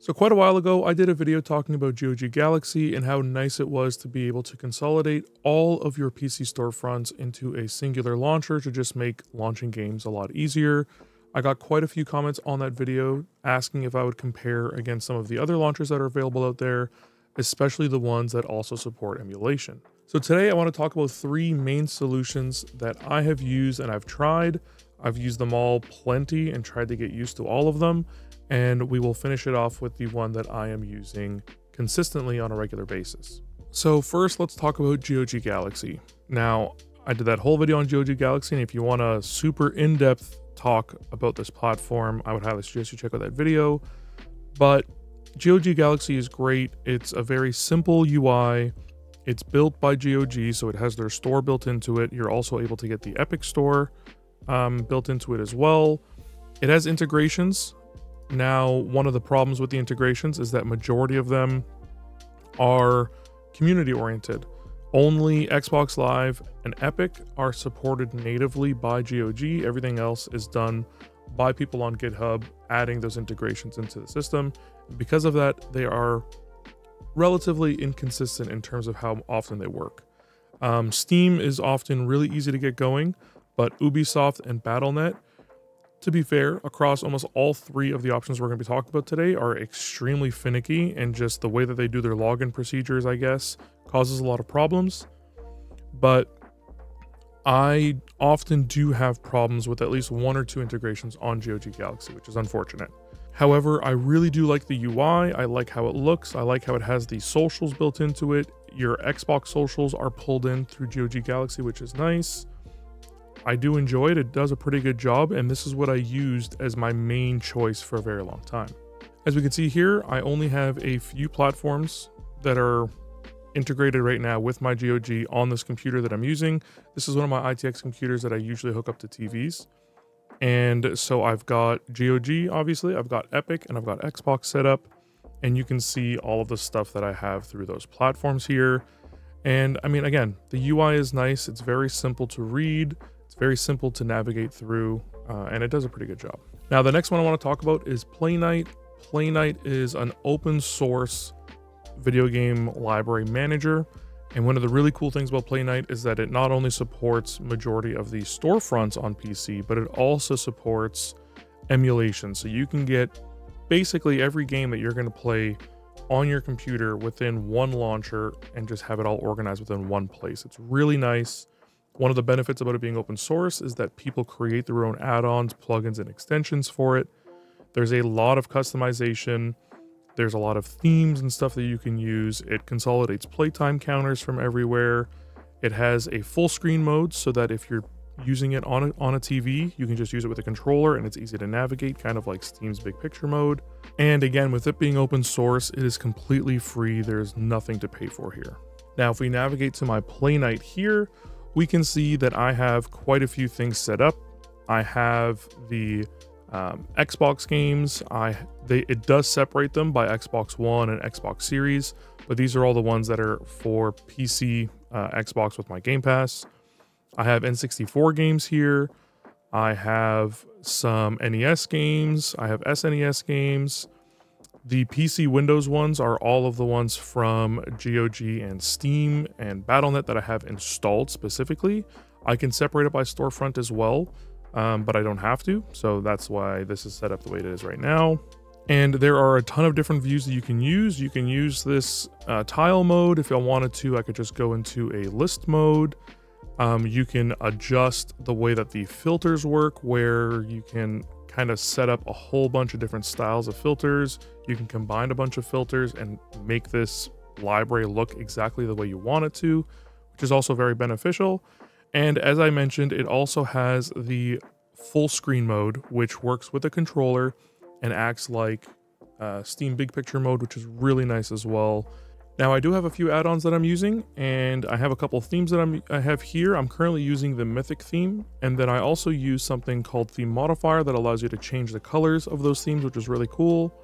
So quite a while ago, I did a video talking about GOG Galaxy and how nice it was to be able to consolidate all of your PC storefronts into a singular launcher to just make launching games a lot easier. I got quite a few comments on that video asking if I would compare against some of the other launchers that are available out there, especially the ones that also support emulation. So today I want to talk about three main solutions that I have used and I've tried. I've used them all plenty and tried to get used to all of them and we will finish it off with the one that I am using consistently on a regular basis. So first, let's talk about GOG Galaxy. Now, I did that whole video on GOG Galaxy, and if you want a super in-depth talk about this platform, I would highly suggest you check out that video. But GOG Galaxy is great. It's a very simple UI. It's built by GOG, so it has their store built into it. You're also able to get the Epic Store um, built into it as well. It has integrations now, one of the problems with the integrations is that majority of them are community oriented. Only Xbox Live and Epic are supported natively by GOG. Everything else is done by people on GitHub adding those integrations into the system. Because of that, they are relatively inconsistent in terms of how often they work. Um, Steam is often really easy to get going, but Ubisoft and Battle.net to be fair, across almost all three of the options we're going to be talking about today are extremely finicky, and just the way that they do their login procedures, I guess, causes a lot of problems. But I often do have problems with at least one or two integrations on GOG Galaxy, which is unfortunate. However, I really do like the UI. I like how it looks. I like how it has the socials built into it. Your Xbox socials are pulled in through GOG Galaxy, which is nice. I do enjoy it. It does a pretty good job, and this is what I used as my main choice for a very long time. As we can see here, I only have a few platforms that are integrated right now with my GOG on this computer that I'm using. This is one of my ITX computers that I usually hook up to TVs. And so I've got GOG, obviously, I've got Epic, and I've got Xbox set up. And you can see all of the stuff that I have through those platforms here. And I mean, again, the UI is nice. It's very simple to read very simple to navigate through, uh, and it does a pretty good job. Now, the next one I want to talk about is Playnite. Playnite is an open source video game library manager. And one of the really cool things about Playnite is that it not only supports majority of the storefronts on PC, but it also supports emulation. So you can get basically every game that you're going to play on your computer within one launcher and just have it all organized within one place. It's really nice. One of the benefits about it being open source is that people create their own add-ons, plugins, and extensions for it. There's a lot of customization. There's a lot of themes and stuff that you can use. It consolidates playtime counters from everywhere. It has a full screen mode so that if you're using it on a, on a TV, you can just use it with a controller and it's easy to navigate, kind of like Steam's big picture mode. And again, with it being open source, it is completely free. There's nothing to pay for here. Now, if we navigate to my Playnite here, we can see that I have quite a few things set up. I have the um, Xbox games. I they it does separate them by Xbox One and Xbox Series, but these are all the ones that are for PC, uh, Xbox with my Game Pass. I have N64 games here. I have some NES games. I have SNES games. The PC Windows ones are all of the ones from GOG and Steam and Battle.net that I have installed specifically. I can separate it by storefront as well, um, but I don't have to. So that's why this is set up the way it is right now. And there are a ton of different views that you can use. You can use this uh, tile mode. If I wanted to, I could just go into a list mode. Um, you can adjust the way that the filters work, where you can kind of set up a whole bunch of different styles of filters. You can combine a bunch of filters and make this library look exactly the way you want it to, which is also very beneficial. And as I mentioned, it also has the full screen mode, which works with a controller and acts like uh, Steam Big Picture mode, which is really nice as well. Now I do have a few add-ons that I'm using and I have a couple themes that I'm, I have here. I'm currently using the Mythic theme and then I also use something called Theme Modifier that allows you to change the colors of those themes, which is really cool.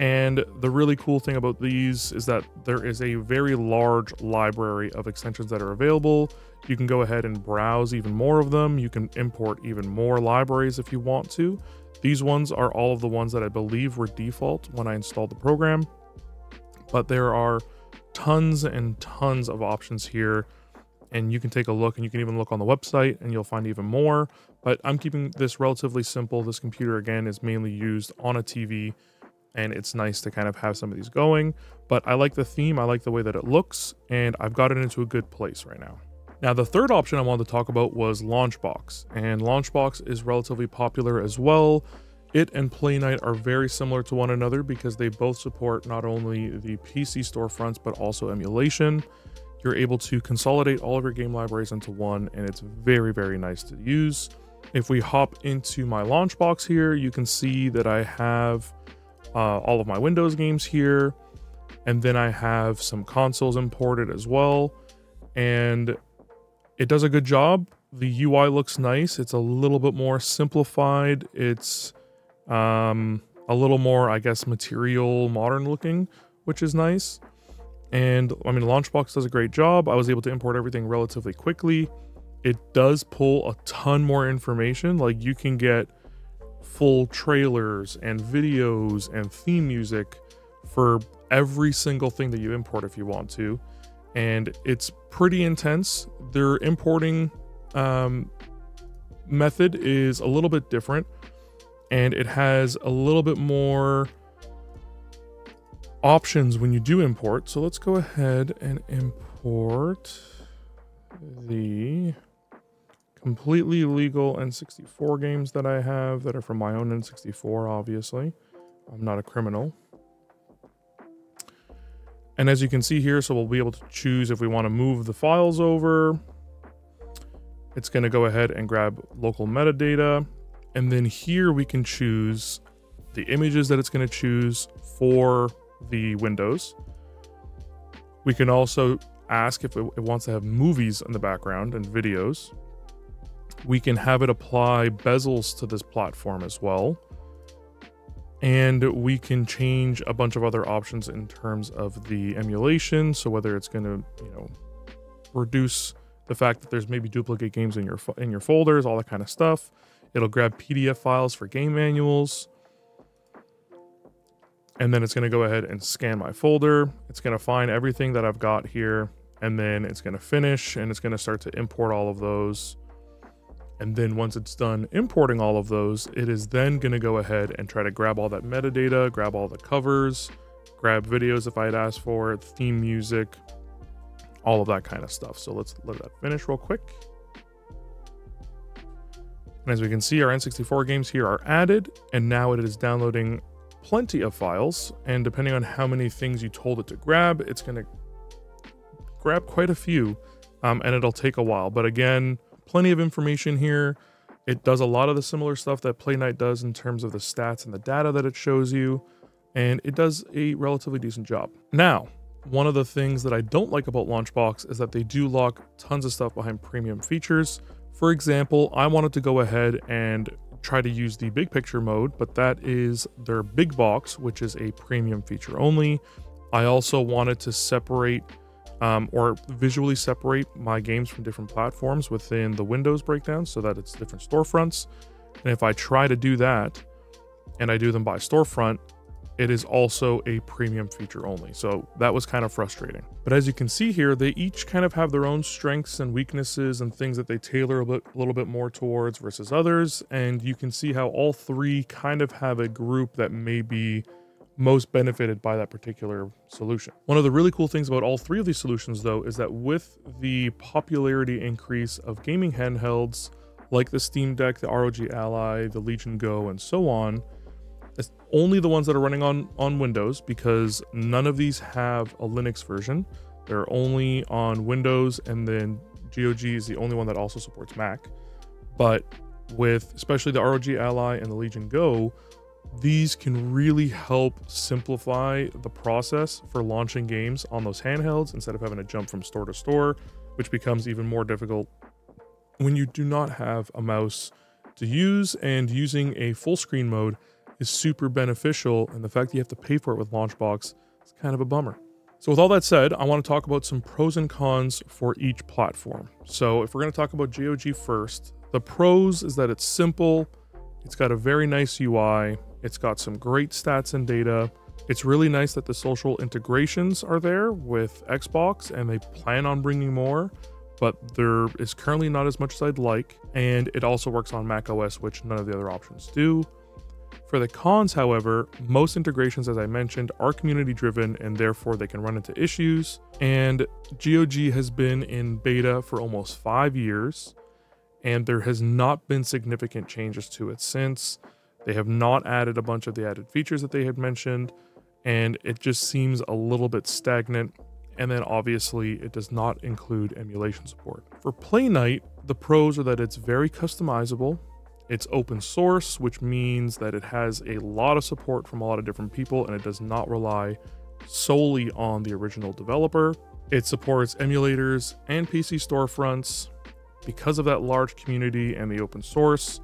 And the really cool thing about these is that there is a very large library of extensions that are available. You can go ahead and browse even more of them. You can import even more libraries if you want to. These ones are all of the ones that I believe were default when I installed the program, but there are tons and tons of options here and you can take a look and you can even look on the website and you'll find even more. But I'm keeping this relatively simple. This computer again is mainly used on a TV and it's nice to kind of have some of these going. But I like the theme, I like the way that it looks, and I've got it into a good place right now. Now, the third option I wanted to talk about was Launchbox, and Launchbox is relatively popular as well. It and Playnite are very similar to one another because they both support not only the PC storefronts but also emulation. You're able to consolidate all of your game libraries into one, and it's very, very nice to use. If we hop into my Launchbox here, you can see that I have uh, all of my Windows games here, and then I have some consoles imported as well. And it does a good job. The UI looks nice. It's a little bit more simplified. It's um, a little more, I guess, material modern looking, which is nice. And I mean, Launchbox does a great job. I was able to import everything relatively quickly. It does pull a ton more information. Like you can get full trailers and videos and theme music for every single thing that you import if you want to. And it's pretty intense. Their importing um, method is a little bit different and it has a little bit more options when you do import. So let's go ahead and import the completely legal N64 games that I have that are from my own N64, obviously. I'm not a criminal. And as you can see here, so we'll be able to choose if we want to move the files over. It's going to go ahead and grab local metadata. And then here we can choose the images that it's going to choose for the windows. We can also ask if it, wants to have movies in the background and videos. We can have it apply bezels to this platform as well. And we can change a bunch of other options in terms of the emulation. So whether it's going to, you know, reduce the fact that there's maybe duplicate games in your in your folders, all that kind of stuff. It'll grab PDF files for game manuals and then it's going to go ahead and scan my folder. It's going to find everything that I've got here, and then it's going to finish and it's going to start to import all of those. And then once it's done importing all of those, it is then going to go ahead and try to grab all that metadata, grab all the covers, grab videos if I had asked for theme music, all of that kind of stuff. So let's let that finish real quick. And as we can see, our N64 games here are added, and now it is downloading plenty of files, and depending on how many things you told it to grab, it's going to grab quite a few, um, and it'll take a while. But again, plenty of information here. It does a lot of the similar stuff that Playnite does in terms of the stats and the data that it shows you, and it does a relatively decent job. Now, one of the things that I don't like about Launchbox is that they do lock tons of stuff behind premium features. For example, I wanted to go ahead and try to use the big picture mode, but that is their big box, which is a premium feature only. I also wanted to separate um, or visually separate my games from different platforms within the Windows breakdown so that it's different storefronts. And if I try to do that and I do them by storefront, it is also a premium feature only. So that was kind of frustrating. But as you can see here, they each kind of have their own strengths and weaknesses and things that they tailor a, bit, little bit more towards versus others. And you can see how all three kind of have a group that may be most benefited by that particular solution. One of the really cool things about all three of these solutions though is that with the popularity increase of gaming handhelds like the Steam Deck, the ROG Ally, the Legion Go, and so on, it's only the ones that are running on, on Windows because none of these have a Linux version. They're only on Windows, and then GOG is the only one that also supports Mac. But with especially the ROG Ally and the Legion Go, these can really help simplify the process for launching games on those handhelds instead of having to jump from store to store, which becomes even more difficult when you do not have a mouse to use and using a full screen mode is super beneficial, and the fact that you have to pay for it with Launchbox is kind of a bummer. So with all that said, I want to talk about some pros and cons for each platform. So if we're going to talk about GOG first, the pros is that it's simple, It's got a very nice UI. It's got some great stats and data. It's really nice that the social integrations are there with Xbox and they plan on bringing more, but there is currently not as much as I'd like. And it also works on Mac OS, which none of the other options do. For the cons, however, most integrations, as I mentioned, are community driven and therefore they can run into issues. And GOG has been in beta for almost five years, and there has not been significant changes to it since. They have not added a bunch of the added features that they had mentioned, and it just seems a little bit stagnant. And then obviously, it does not include emulation support. For Playnite, the pros are that it's very customizable. It's open source, which means that it has a lot of support from a lot of different people and it does not rely solely on the original developer. It supports emulators and PC storefronts. Because of that large community and the open source,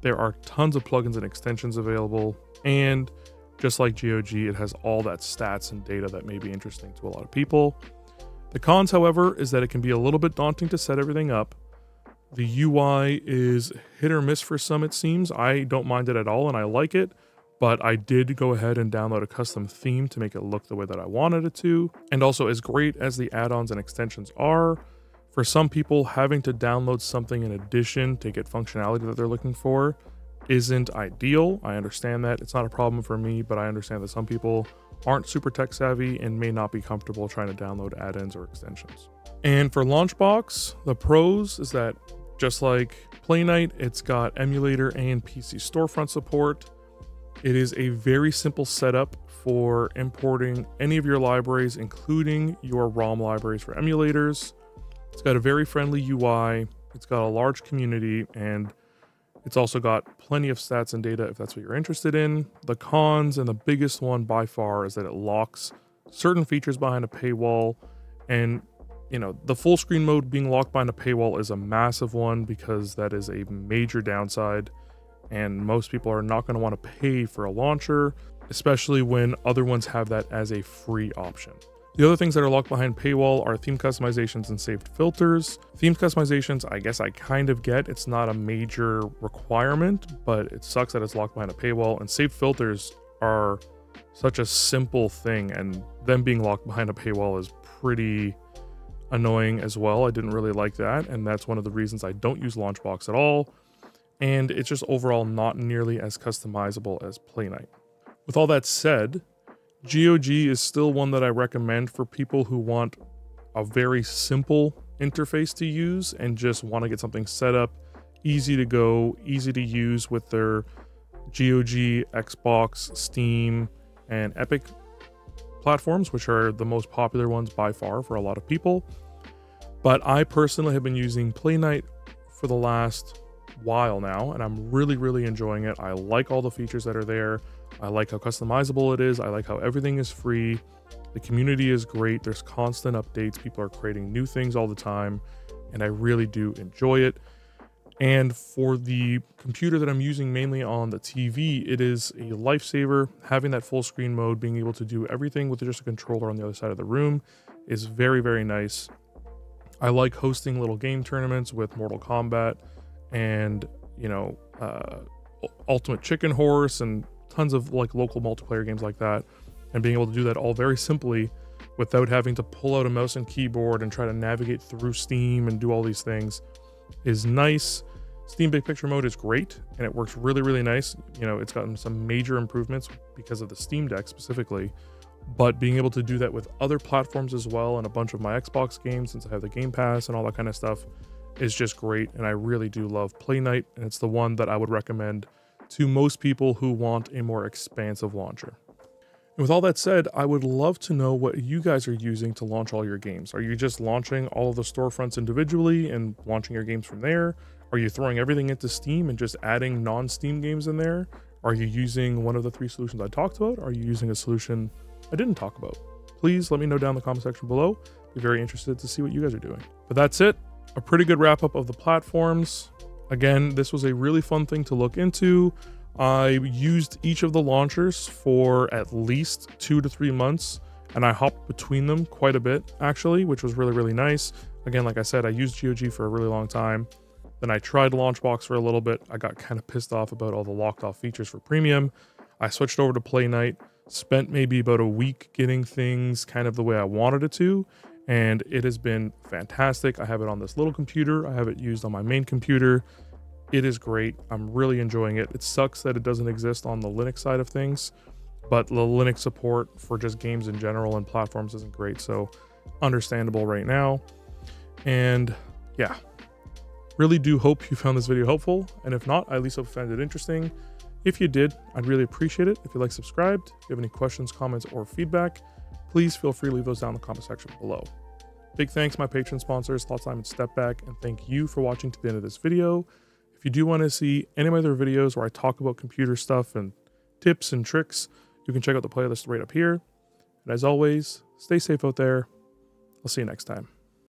there are tons of plugins and extensions available. And just like GOG, it has all that stats and data that may be interesting to a lot of people. The cons, however, is that it can be a little bit daunting to set everything up. The UI is hit or miss for some, it seems. I don't mind it at all and I like it, but I did go ahead and download a custom theme to make it look the way that I wanted it to. And also, as great as the add ons and extensions are, for some people, having to download something in addition to get functionality that they're looking for isn't ideal. I understand that. It's not a problem for me, but I understand that some people aren't super tech savvy and may not be comfortable trying to download add ins or extensions. And for Launchbox, the pros is that just like Playnite, it's got emulator and PC storefront support. It is a very simple setup for importing any of your libraries, including your ROM libraries for emulators. It's got a very friendly UI, it's got a large community, and it's also got plenty of stats and data if that's what you're interested in. The cons, and the biggest one by far, is that it locks certain features behind a paywall. And, you know, the full screen mode being locked behind a paywall is a massive one because that is a major downside. And most people are not going to want to pay for a launcher, especially when other ones have that as a free option. The other things that are locked behind paywall are theme customizations and saved filters. Theme customizations, I guess I kind of get. It's not a major requirement, but it sucks that it's locked behind a paywall. And saved filters are such a simple thing, and them being locked behind a paywall is pretty annoying as well. I didn't really like that, and that's one of the reasons I don't use Launchbox at all. And it's just overall not nearly as customizable as Playnite. With all that said, GOG is still one that I recommend for people who want a very simple interface to use and just want to get something set up, easy to go, easy to use with their GOG, Xbox, Steam, and Epic platforms, which are the most popular ones by far for a lot of people. But I personally have been using Playnite for the last while now, and I'm really, really enjoying it. I like all the features that are there. I like how customizable it is. I like how everything is free. The community is great. There's constant updates. People are creating new things all the time, and I really do enjoy it. And for the computer that I'm using mainly on the TV, it is a lifesaver. Having that full screen mode, being able to do everything with just a controller on the other side of the room is very, very nice. I like hosting little game tournaments with Mortal Kombat and, you know, uh, Ultimate Chicken Horse and tons of like local multiplayer games like that, and being able to do that all very simply without having to pull out a mouse and keyboard and try to navigate through Steam and do all these things is nice. Steam Big Picture mode is great and it works really, really nice. You know, it's gotten some major improvements because of the Steam Deck specifically, but being able to do that with other platforms as well and a bunch of my Xbox games since I have the Game Pass and all that kind of stuff is just great. And I really do love Playnite, and it's the one that I would recommend to most people who want a more expansive launcher. And with all that said, I would love to know what you guys are using to launch all your games. Are you just launching all of the storefronts individually and launching your games from there? Are you throwing everything into Steam and just adding non Steam games in there? Are you using one of the three solutions I talked about? Are you using a solution I didn't talk about? Please let me know down in the comment section below. Be very interested to see what you guys are doing. But that's it. A pretty good wrap up of the platforms. Again, this was a really fun thing to look into. I used each of the launchers for at least two to three months, and I hopped between them quite a bit, actually, which was really, really nice. Again, like I said, I used GOG for a really long time. Then I tried Launchbox for a little bit. I got kind of pissed off about all the locked off features for premium. I switched over to Playnite, spent maybe about a week getting things kind of the way I wanted it to, and it has been fantastic. I have it on this little computer, I have it used on my main computer. It is great. I'm really enjoying it. It sucks that it doesn't exist on the Linux side of things, but the Linux support for just games in general and platforms isn't great. So, understandable right now. And yeah, really do hope you found this video helpful. And if not, I at least hope you found it interesting. If you did, I'd really appreciate it. If you like subscribed, if you have any questions, comments, or feedback, please feel free to leave those down in the comment section below. Big thanks my Patreon sponsors, Thoughts Time and Step Back, and thank you for watching to the end of this video. If you do want to see any of my other videos where I talk about computer stuff and tips and tricks, you can check out the playlist right up here. And as always, stay safe out there. I'll see you next time.